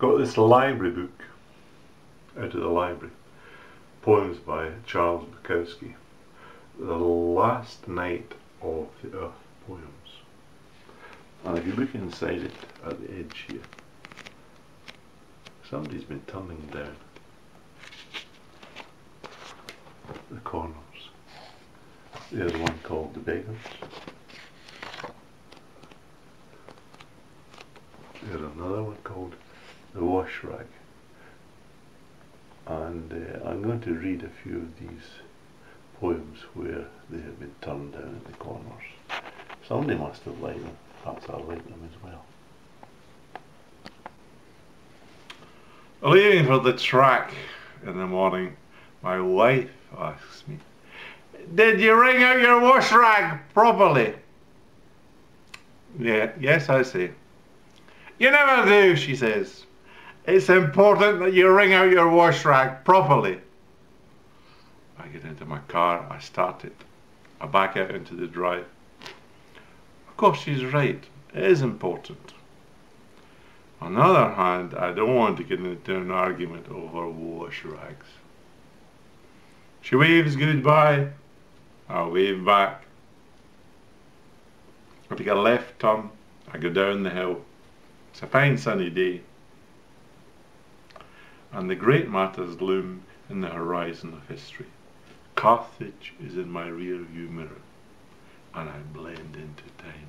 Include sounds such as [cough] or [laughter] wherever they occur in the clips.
got this library book out of the library. Poems by Charles Bukowski. The Last Night of the Earth Poems. And if you look inside it at the edge here, somebody's been tumbling down the corners. There's one called The Beggars. There's another one called The Wash Rag. And uh, I'm going to read a few of these poems where they have been turned down at the corners. Somebody must have liked them. Perhaps I'll like them as well. Leaving for the track in the morning, my wife asks me, Did you wring out your wash rag properly? Yeah, yes, I say. You never do, she says. It's important that you wring out your wash rag properly. I get into my car, I start it, I back out into the drive. Of course, she's right. It is important. On the other hand, I don't want to get into an argument over wash rags. She waves goodbye. I wave back. I take a left turn. I go down the hill. It's a fine sunny day. And the great matters loom in the horizon of history. Carthage is in my rear view mirror, and I blend into time.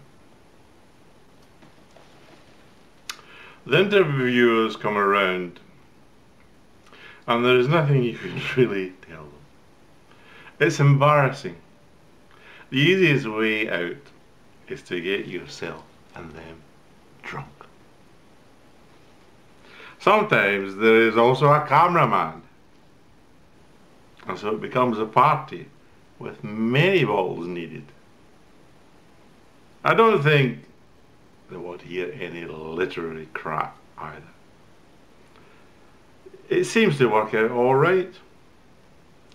The interviewers come around, and there is nothing you can [laughs] really tell them. It's embarrassing. The easiest way out is to get yourself and them drunk. Sometimes there is also a cameraman. And so it becomes a party with many bottles needed. I don't think they to hear any literary crap either. It seems to work out all right.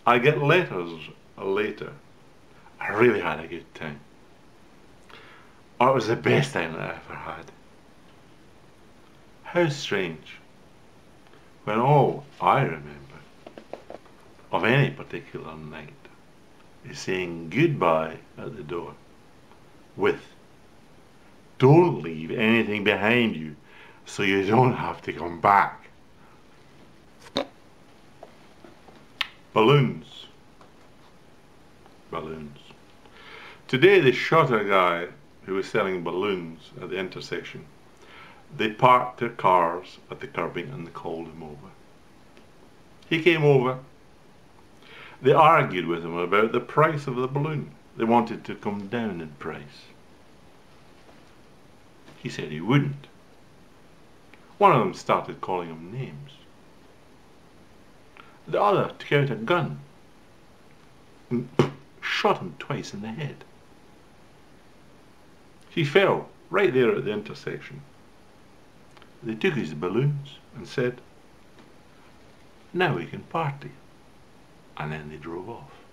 I get letters later. I really had a good time. Oh, it was the best time that I ever had. How strange when all I remember of any particular night is saying goodbye at the door with don't leave anything behind you so you don't have to come back. Balloons. Balloons. Today they shot a guy who was selling balloons at the intersection. They parked their cars at the curbing and called him over. He came over. They argued with him about the price of the balloon. They wanted to come down in price. He said he wouldn't. One of them started calling him names. The other took out a gun and shot him twice in the head. He fell right there at the intersection. They took his balloons and said, now we can party. And then they drove off.